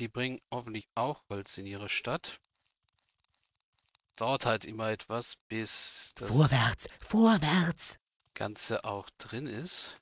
die bringen hoffentlich auch Holz in ihre Stadt. Dauert halt immer etwas, bis das Vorwärts, vorwärts. Ganze auch drin ist.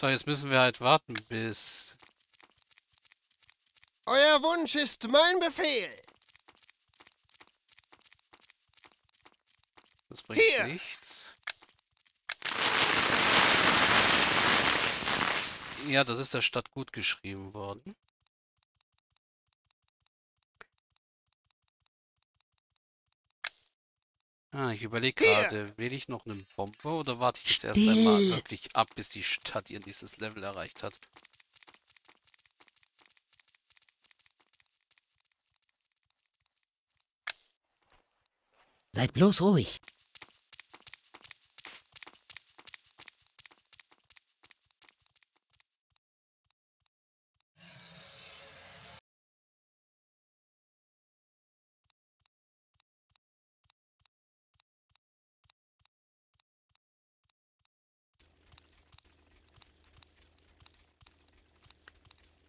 So, jetzt müssen wir halt warten, bis... Euer Wunsch ist mein Befehl. Das bringt Hier! nichts. Ja, das ist der Stadt gut geschrieben worden. Ah, ich überlege gerade, wähle ich noch eine Bombe oder warte ich jetzt erst einmal wirklich ab, bis die Stadt ihr nächstes Level erreicht hat? Seid bloß ruhig.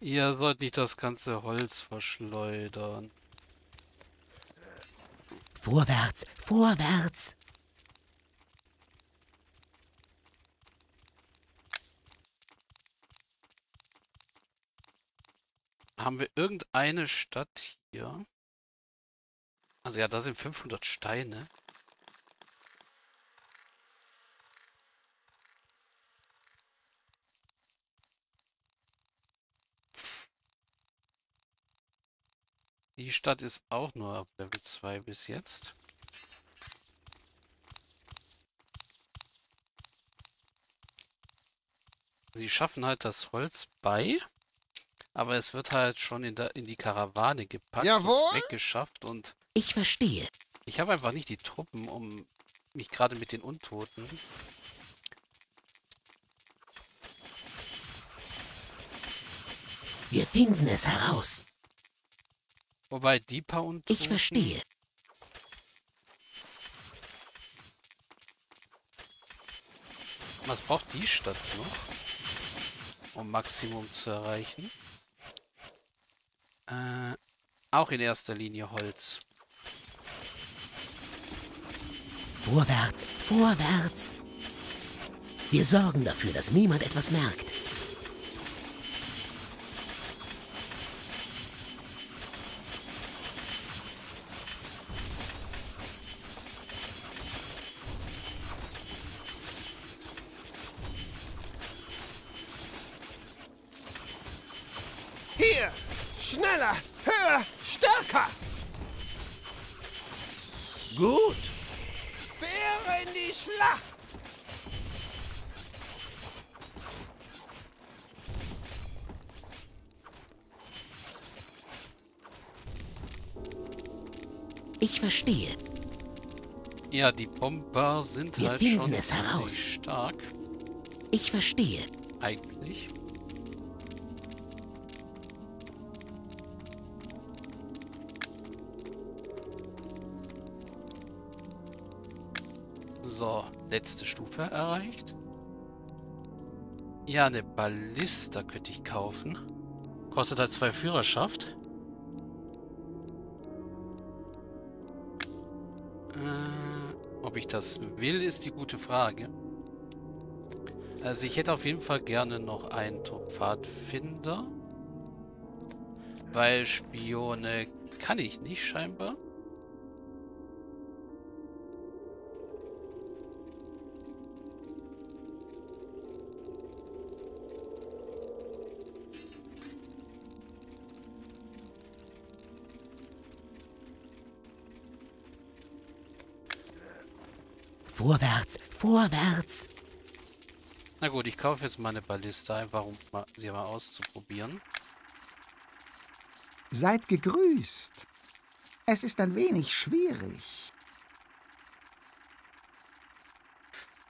Ihr sollt nicht das ganze Holz verschleudern. Vorwärts, vorwärts. Haben wir irgendeine Stadt hier? Also ja, da sind 500 Steine. Die Stadt ist auch nur auf Level 2 bis jetzt. Sie schaffen halt das Holz bei, aber es wird halt schon in, der, in die Karawane gepackt Jawohl. und weggeschafft und Ich verstehe. ich habe einfach nicht die Truppen, um mich gerade mit den Untoten. Wir finden es heraus. Wobei die paar Untoten. Ich verstehe. Was braucht die Stadt noch, um Maximum zu erreichen? Äh, auch in erster Linie Holz. Vorwärts, vorwärts. Wir sorgen dafür, dass niemand etwas merkt. Hier! Schneller! Höher! Stärker! Gut! Speere in die Schlacht! Ich verstehe. Ja, die Bomber sind Wir halt finden schon es ziemlich heraus. stark, Ich verstehe. eigentlich. Letzte Stufe erreicht. Ja, eine Ballista könnte ich kaufen. Kostet halt zwei Führerschaft. Äh, ob ich das will, ist die gute Frage. Also ich hätte auf jeden Fall gerne noch einen Top-Pfadfinder. Weil Spione kann ich nicht scheinbar. Vorwärts, vorwärts. Na gut, ich kaufe jetzt mal eine Ballista, einfach um sie mal auszuprobieren. Seid gegrüßt. Es ist ein wenig schwierig.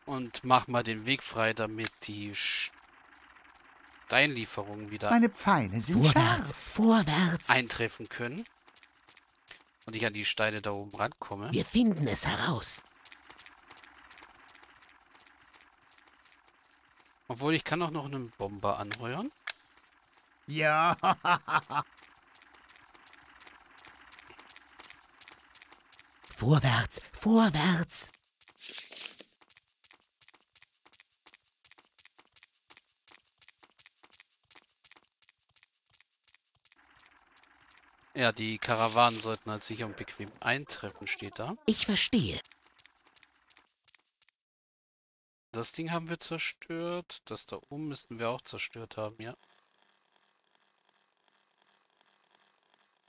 Und mach mal den Weg frei, damit die Steinlieferungen wieder Meine Pfeile sind Vorwärts, scharf. vorwärts. eintreffen können. Und ich an die Steine da oben rankomme. Wir finden es heraus. Obwohl, ich kann auch noch einen Bomber anheuern. Ja. vorwärts, vorwärts. Ja, die Karawanen sollten halt sicher und bequem eintreffen, steht da. Ich verstehe. Das Ding haben wir zerstört. Das da oben müssten wir auch zerstört haben, ja.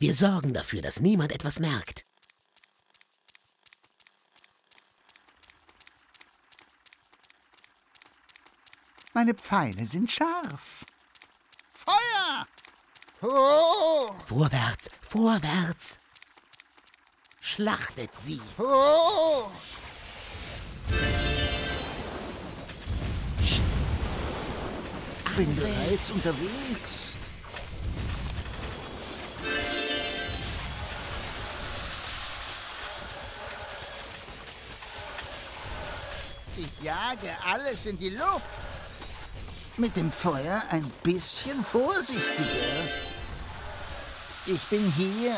Wir sorgen dafür, dass niemand etwas merkt. Meine Pfeile sind scharf. Feuer! Oh, Vorwärts, vorwärts. Schlachtet sie. oh. Bin bereits unterwegs. Ich jage alles in die Luft. Mit dem Feuer ein bisschen vorsichtiger. Ich bin hier.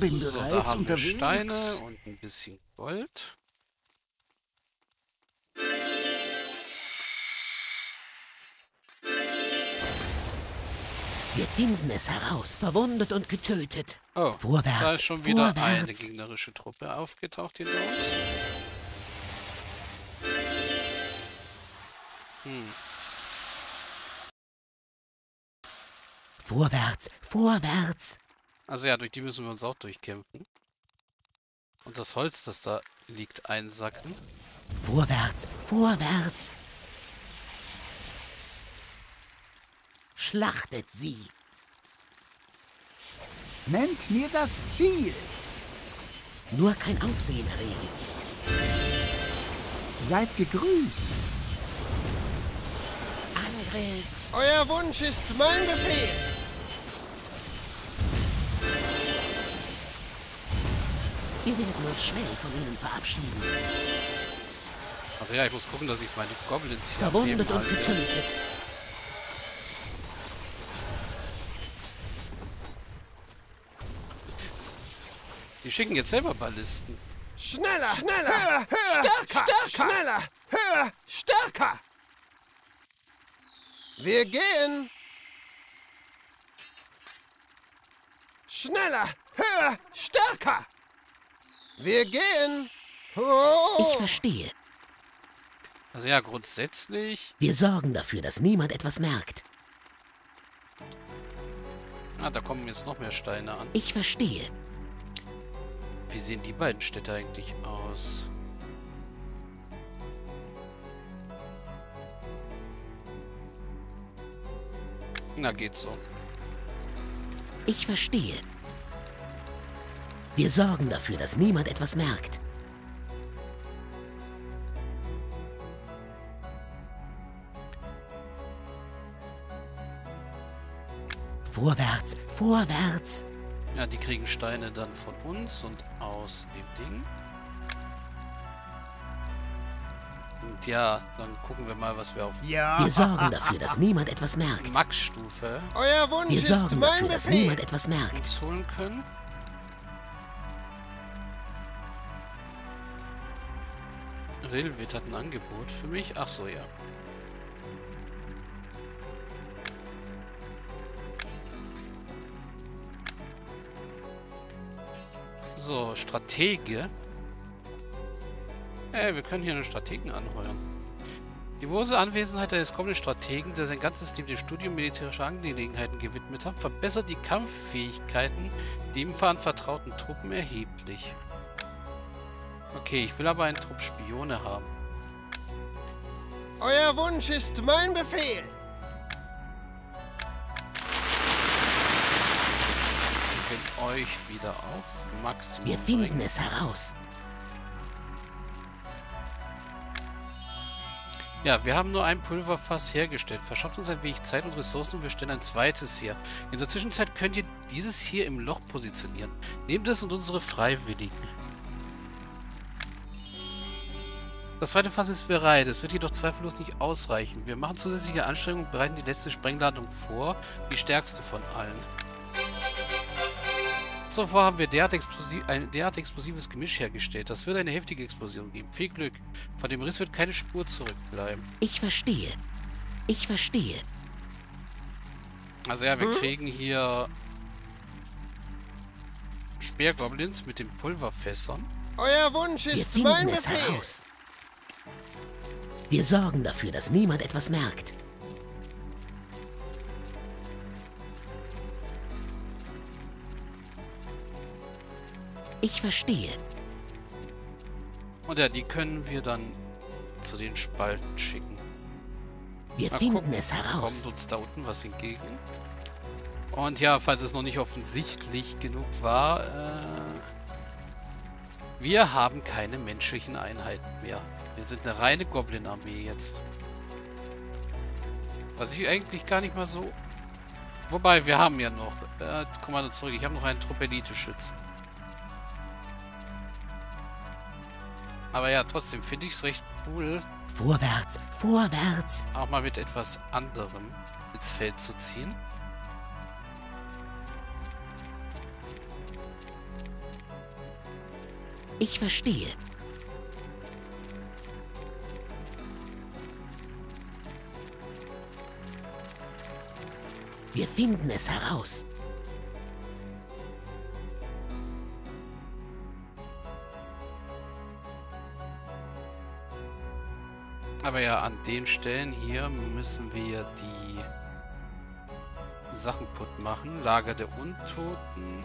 Bin So, da bereits haben wir unterwegs. Steine und ein bisschen Gold. Wir finden es heraus. Verwundet und getötet. Oh, Vorwärts, da ist schon wieder eine vorwärts. gegnerische Truppe aufgetaucht hinter uns. Hm, Vorwärts, vorwärts. also ja, durch die müssen wir uns auch durchkämpfen. Und das Holz, das da liegt, einsacken. Vorwärts, vorwärts. Schlachtet sie. Nennt mir das Ziel. Nur kein Aufsehen erregen. Seid gegrüßt. Angriff. Euer Wunsch ist mein Befehl. Wir werden uns schnell von ihnen verabschieden. Also ja, ich muss gucken, dass ich meine Goblins hier Verwundet und getötet. Die schicken jetzt selber Ballisten. Schneller, schneller, höher, höher, stärker, stärker, schneller, höher, stärker. Wir gehen. Schneller, höher, stärker. Wir gehen. Oh. Ich verstehe. Also ja, grundsätzlich... Wir sorgen dafür, dass niemand etwas merkt. Ah, da kommen jetzt noch mehr Steine an. Ich verstehe. Wie sehen die beiden Städte eigentlich aus? Na, geht so. Ich verstehe. Wir sorgen dafür, dass niemand etwas merkt. Vorwärts, vorwärts. Ja, die kriegen Steine dann von uns und aus dem Ding. Und ja, dann gucken wir mal, was wir auf Ja. Wir sorgen dafür, dass niemand etwas merkt. Max-Stufe Euer Wunsch Wir ist sorgen mein dafür, dass niemand etwas merkt. uns holen können. Rilwit hat ein Angebot für mich. Ach so, ja. So, Stratege. Ey, wir können hier einen Strategen anheuern. Die große Anwesenheit eines kommenden Strategen, der sein ganzes Leben dem Studium militärischer Angelegenheiten gewidmet hat, verbessert die Kampffähigkeiten dem ihm anvertrauten Truppen erheblich. Okay, ich will aber einen Trupp Spione haben. Euer Wunsch ist mein Befehl. Euch wieder auf Maximum Wir finden bringen. es heraus. Ja, wir haben nur ein Pulverfass hergestellt. Verschafft uns ein wenig Zeit und Ressourcen und wir stellen ein zweites her. In der Zwischenzeit könnt ihr dieses hier im Loch positionieren. Nehmt es und unsere Freiwilligen. Das zweite Fass ist bereit. Es wird jedoch zweifellos nicht ausreichen. Wir machen zusätzliche Anstrengungen und bereiten die letzte Sprengladung vor. Die stärkste von allen. Zuvor haben wir derart explosiv, ein derart explosives Gemisch hergestellt. Das wird eine heftige Explosion geben. Viel Glück. Von dem Riss wird keine Spur zurückbleiben. Ich verstehe. Ich verstehe. Also ja, wir kriegen hier Speergoblins mit den Pulverfässern. Euer Wunsch Wir ist finden mein es Befehl. heraus. Wir sorgen dafür, dass niemand etwas merkt. Ich verstehe. Und ja, die können wir dann zu den Spalten schicken. Wir Mal finden gucken, es heraus. kommt uns da unten was entgegen. Und ja, falls es noch nicht offensichtlich genug war, äh, wir haben keine menschlichen Einheiten mehr. Wir sind eine reine Goblin-Armee jetzt. Was ich eigentlich gar nicht mal so... Wobei, wir haben ja noch... Äh, Kommando zurück. Ich habe noch einen Trupp Aber ja, trotzdem finde ich es recht cool, Vorwärts, vorwärts. auch mal mit etwas anderem ins Feld zu ziehen. Ich verstehe. Wir finden es heraus. Aber ja, an den Stellen hier müssen wir die Sachen putt machen. Lager der Untoten.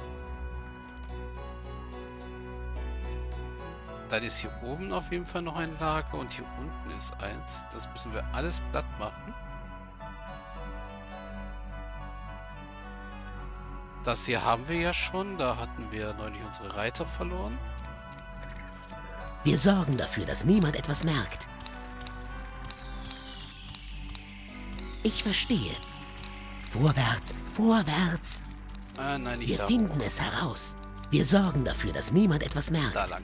Dann ist hier oben auf jeden Fall noch ein Lager und hier unten ist eins. Das müssen wir alles platt machen. Das hier haben wir ja schon. Da hatten wir neulich unsere Reiter verloren. Wir sorgen dafür, dass niemand etwas merkt. Ich verstehe. Vorwärts, vorwärts. Äh, nein, nicht Wir da. finden es heraus. Wir sorgen dafür, dass niemand etwas merkt. Da lang.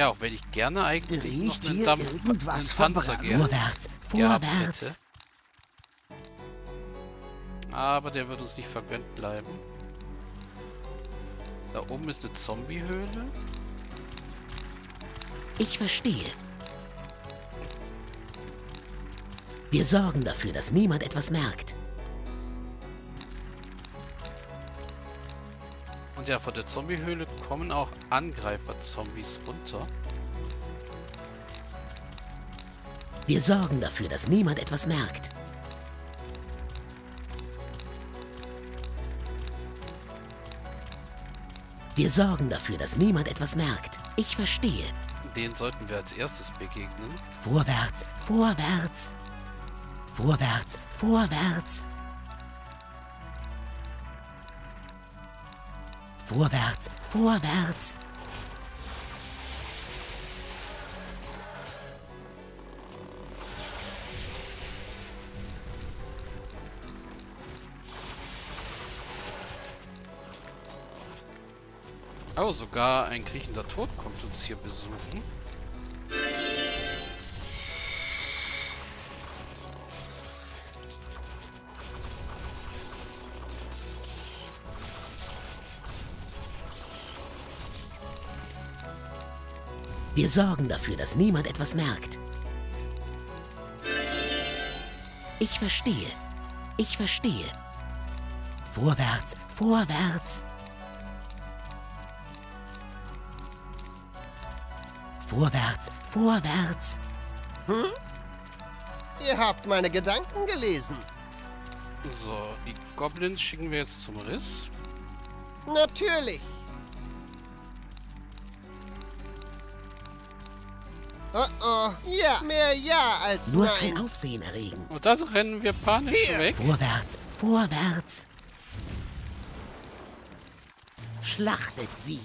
Ja, auch wenn ich gerne eigentlich Riecht noch einen Dampf, einen Panzer gerne Vorwärts, vorwärts. hätte. Aber der wird uns nicht vergönnt bleiben. Da oben ist eine Zombie-Höhle. Ich verstehe. Wir sorgen dafür, dass niemand etwas merkt. Ja, von der Zombie-Höhle kommen auch Angreifer-Zombies runter. Wir sorgen dafür, dass niemand etwas merkt. Wir sorgen dafür, dass niemand etwas merkt. Ich verstehe. Den sollten wir als erstes begegnen. Vorwärts, vorwärts. Vorwärts, vorwärts. Vorwärts, vorwärts. Oh, sogar ein kriechender Tod kommt uns hier besuchen. Sorgen dafür, dass niemand etwas merkt. Ich verstehe. Ich verstehe. Vorwärts, vorwärts. Vorwärts, vorwärts. Ihr habt meine Gedanken gelesen. So, die Goblins schicken wir jetzt zum Riss. Natürlich. Oh oh, ja, mehr Ja als Nur Nein. kein Aufsehen erregen. Und dann rennen wir panisch Hier. weg. Vorwärts, vorwärts. Schlachtet sie.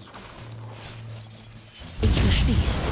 Ich verstehe.